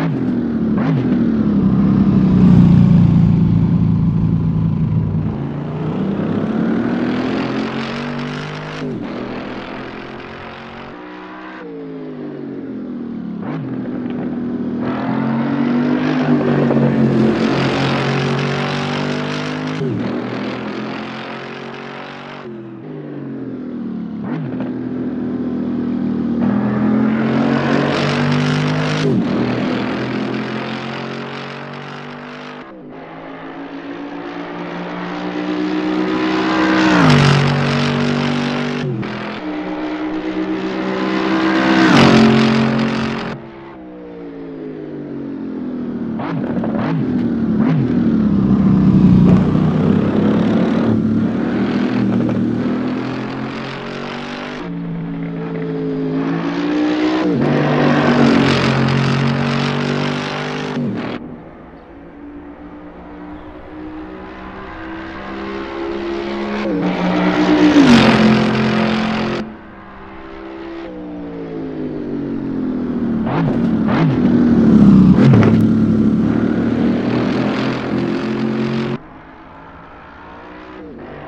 right, right. Amen.